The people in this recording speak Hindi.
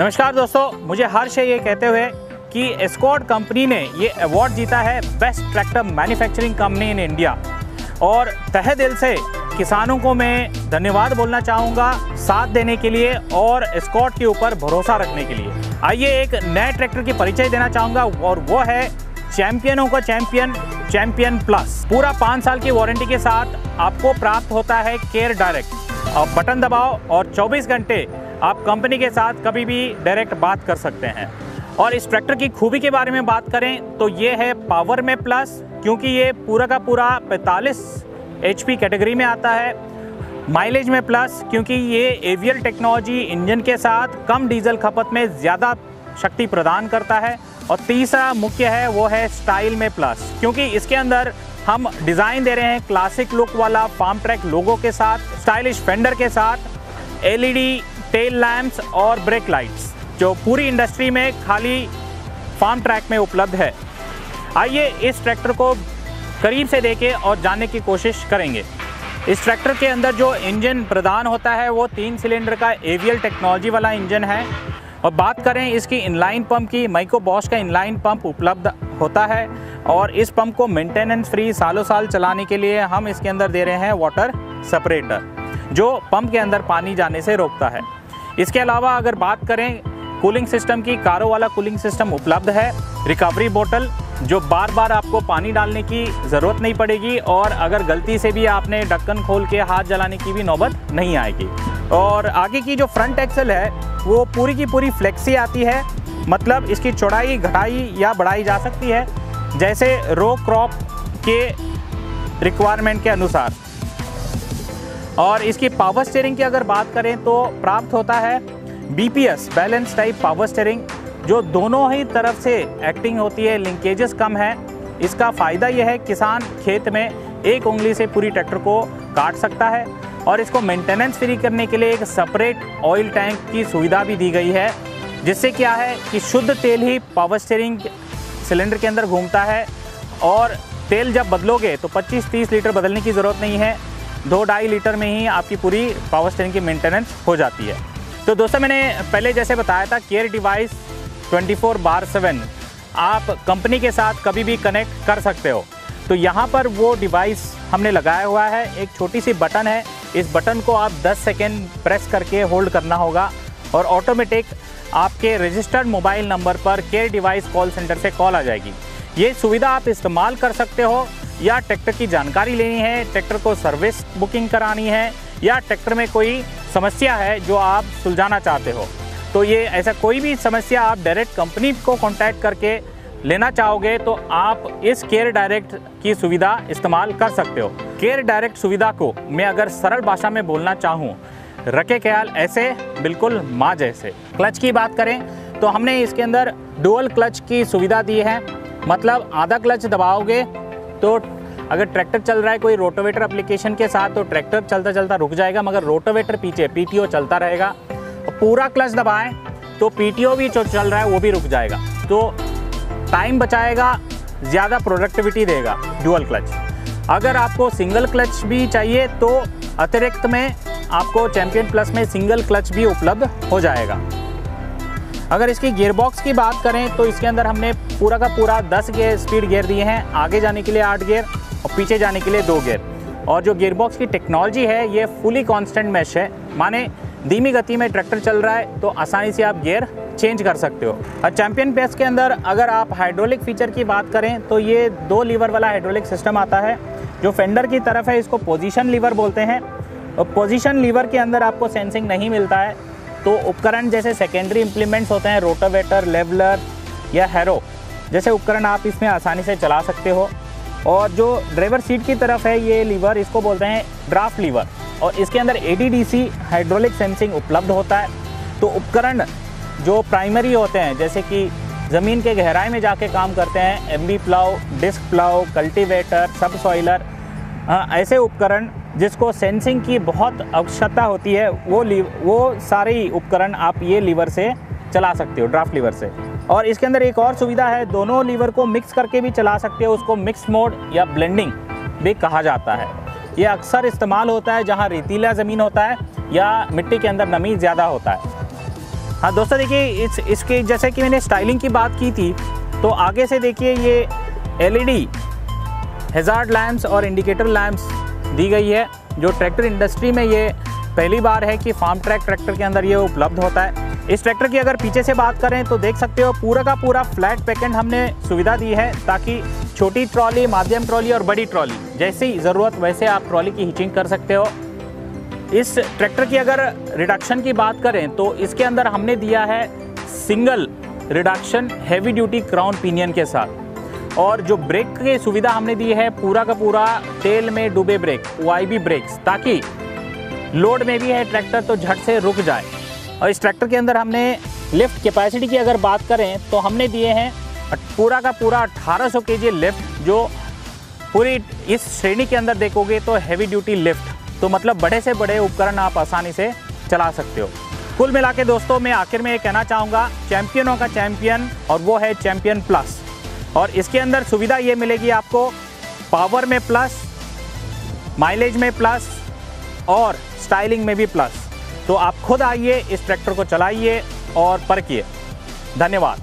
नमस्कार दोस्तों, मुझे हर्ष है ये कहते हुए कि एस्कॉर्ट कंपनी ने ये अवार्ड जीता है best tractor manufacturing company in India और तहे दिल से किसानों को मैं धन्यवाद बोलना चाहूँगा साथ देने के लिए और एस्कॉर्ट के ऊपर भरोसा रखने के लिए। आइए एक नए ट्रैक्टर की परिचय देना चाहूँगा और वो है चैंपियनों का चैंपियन चैंपियन प्लस पूरा पाँच साल की वारंटी के साथ आपको प्राप्त होता है केयर डायरेक्ट और बटन दबाओ और 24 घंटे आप कंपनी के साथ कभी भी डायरेक्ट बात कर सकते हैं। और इस ट्रैक्टर की खूबी के बारे में बात करें तो ये है पावर में प्लस क्योंकि ये पूरा का पूरा 45 एच कैटेगरी में आता है। माइलेज में प्लस क्योंकि ये एवियल टेक्नोलॉजी इंजन के साथ कम डीजल खपत में ज़्यादा शक्ति प्रदान करता है। और तीसरा मुख्य है, वो है स्टाइल में प्लस क्योंकि इसके अंदर हम डिज़ाइन दे रहे हैं क्लासिक लुक वाला फार्म ट्रैक लोगों के साथ स्टाइलिश फेंडर के साथ एलईडी टेल लैम्प्स और ब्रेक लाइट्स जो पूरी इंडस्ट्री में खाली फार्म ट्रैक में उपलब्ध है। आइए इस ट्रैक्टर को करीब से देखें और जानने की कोशिश करेंगे। इस ट्रैक्टर के अंदर जो इंजन प्रदान होता है, वो तीन सिलेंडर का एवियल टेक्नोलॉजी वाला इंजन है। और बात करें इसकी इनलाइन पंप की माइको बॉश का इनलाइन पंप उपलब्ध होता है और इस पंप को मेंटेनेंस फ्री सालों साल चलाने के लिए हम इसके अंदर दे रहे हैं वाटर सेपरेटर जो पंप के अंदर पानी जाने से रोकता है। इसके अलावा अगर बात करें कूलिंग सिस्टम की, कारो वाला कूलिंग सिस्टम उपलब्ध है। रिकवरी बोतल जो बार बार आपको पानी डालने की ज़रूरत नहीं पड़ेगी और अगर गलती से भी आपने ढक्कन खोल के हाथ जलाने की भी नौबत नहीं आएगी। और आगे की जो फ्रंट एक्सल है, वो पूरी की पूरी फ्लेक्सी आती है। मतलब इसकी चौड़ाई, घटाई या बढ़ाई जा सकती है। जैसे रो क्रॉप के रिक्वायरमेंट के अनुसार। और इसकी पावर स्टेयरिंग की अगर बात करें तो प्राप्त होता है BPS balance type power steering जो दोनों ही तरफ़ से एक्टिंग होती है लिंकेजेस कम है। इसका फ़ायदा यह है, किसान खेत में एक उंगली से पूरी ट्रैक्टर को काट सकता है और इसको मेंटेनेंस फ्री करने के लिए एक सेपरेट ऑयल टैंक की सुविधा भी दी गई है, जिससे क्या है कि शुद्ध तेल ही पावर स्टेयरिंग सिलेंडर के अंदर घूमता है और तेल जब बदलोगे तो 25-30 लीटर बदलने की ज़रूरत नहीं है। दो ढाई लीटर में ही आपकी पूरी पावर स्टेरिंग की मेंटेनेंस हो जाती है। तो दोस्तों, मैंने पहले जैसे बताया था केयर डिवाइस 24 बार सेवन आप कंपनी के साथ कभी भी कनेक्ट कर सकते हो। तो यहाँ पर वो डिवाइस हमने लगाया हुआ है। एक छोटी सी बटन है। इस बटन को आप 10 सेकेंड प्रेस करके होल्ड करना होगा और ऑटोमेटिक आपके रजिस्टर्ड मोबाइल नंबर पर केयर डिवाइस कॉल सेंटर से कॉल आ जाएगी। ये सुविधा आप इस्तेमाल कर सकते हो, या ट्रैक्टर की जानकारी लेनी है, ट्रैक्टर को सर्विस बुकिंग करानी है, या ट्रैक्टर में कोई समस्या है जो आप सुलझाना चाहते हो। तो ये ऐसा कोई भी समस्या आप डायरेक्ट कंपनी को कॉन्टैक्ट करके लेना चाहोगे तो आप इस केयर डायरेक्ट की सुविधा इस्तेमाल कर सकते हो। केयर डायरेक्ट सुविधा को मैं अगर सरल भाषा में बोलना चाहूँ, रखे ख्याल ऐसे, बिल्कुल माँ जैसे। क्लच की बात करें तो हमने इसके अंदर डुअल क्लच की सुविधा दी है। मतलब आधा क्लच दबाओगे तो अगर ट्रैक्टर चल रहा है कोई रोटोवेटर एप्लीकेशन के साथ तो ट्रैक्टर चलता चलता रुक जाएगा, मगर रोटोवेटर पीछे पीटीओ चलता रहेगा। और पूरा क्लच दबाएँ तो पीटीओ भी जो चल रहा है, वो भी रुक जाएगा। तो टाइम बचाएगा, ज़्यादा प्रोडक्टिविटी देगा डुअल क्लच अगर आपको सिंगल क्लच भी चाहिए तो अतिरिक्त में आपको चैम्पियन प्लस में सिंगल क्लच भी उपलब्ध हो जाएगा। अगर इसकी गियर बॉक्स की बात करें तो इसके अंदर हमने पूरा का पूरा 10 गेयर स्पीड गियर दिए हैं। आगे जाने के लिए आठ गेयर और पीछे जाने के लिए दो गेयर और जो गियर बॉक्स की टेक्नोलॉजी है, ये फुली कांस्टेंट मैश है। माने धीमी गति में ट्रैक्टर चल रहा है तो आसानी से आप गियर चेंज कर सकते हो। और चैम्पियन पेस के अंदर अगर आप हाइड्रोलिक फीचर की बात करें तो ये दो लीवर वाला हाइड्रोलिक सिस्टम आता है, जो फेंडर की तरफ़ है, इसको पोजीशन लीवर बोलते हैं। और पोजीशन लीवर के अंदर आपको सेंसिंग नहीं मिलता है। तो उपकरण जैसे सेकेंडरी इम्प्लीमेंट्स होते हैं रोटावेटर लेवलर या हैरो जैसे उपकरण आप इसमें आसानी से चला सकते हो। और जो ड्राइवर सीट की तरफ़ है, ये लीवर इसको बोलते हैं ड्राफ्ट लीवर और इसके अंदर ए हाइड्रोलिक सेंसिंग उपलब्ध होता है। तो उपकरण जो प्राइमरी होते हैं, जैसे कि ज़मीन के गहराई में जाके काम करते हैं M plough disc plough cultivator subsoiler ऐसे उपकरण जिसको सेंसिंग की बहुत आवश्यकता होती है, वो वो सारे उपकरण आप ये लीवर से चला सकते हो, ड्राफ्ट लीवर से। और इसके अंदर एक और सुविधा है, दोनों लीवर को मिक्स करके भी चला सकते हो, उसको मिक्स मोड या ब्लेंडिंग भी कहा जाता है। ये अक्सर इस्तेमाल होता है जहाँ रेतीला ज़मीन होता है या मिट्टी के अंदर नमी ज़्यादा होता है। हाँ दोस्तों देखिए, इस, इसके जैसे कि मैंने स्टाइलिंग की बात की थी तो आगे से देखिए ये एलईडी, हेजार्ड लैम्प्स और इंडिकेटर लैम्प्स दी गई है, जो ट्रैक्टर इंडस्ट्री में ये पहली बार है कि फार्म ट्रैक ट्रैक्टर के अंदर ये उपलब्ध होता है। इस ट्रैक्टर की अगर पीछे से बात करें तो देख सकते हो, पूरा का पूरा फ्लैट पैकेंट हमने सुविधा दी है, ताकि छोटी ट्रॉली, माध्यम ट्रॉली और बड़ी ट्रॉली, जैसी ज़रूरत वैसे आप ट्रॉली की हिचिंग कर सकते हो। इस ट्रैक्टर की अगर रिडक्शन की बात करें तो इसके अंदर हमने दिया है single reduction heavy duty crown pinion के साथ। और जो ब्रेक की सुविधा हमने दी है, पूरा का पूरा तेल में डूबे ब्रेक वाई ब्रेक्स, ताकि लोड में भी है ट्रैक्टर तो झट से रुक जाए। और इस ट्रैक्टर के अंदर हमने लिफ्ट कैपेसिटी की अगर बात करें तो हमने दिए हैं पूरा का पूरा 1800 सौ के लिफ्ट, जो पूरी इस श्रेणी के अंदर देखोगे तो हैवी ड्यूटी लिफ्ट तो मतलब बड़े से बड़े उपकरण आप आसानी से चला सकते हो। कुल मिला के दोस्तों, मैं आखिर में ये कहना चाहूँगा, चैंपियनों का चैंपियन, और वो है चैंपियन प्लस। और इसके अंदर सुविधा ये मिलेगी आपको पावर में प्लस, माइलेज में प्लस और स्टाइलिंग में भी प्लस। तो आप खुद आइए, इस ट्रैक्टर को चलाइए और परखिए। धन्यवाद।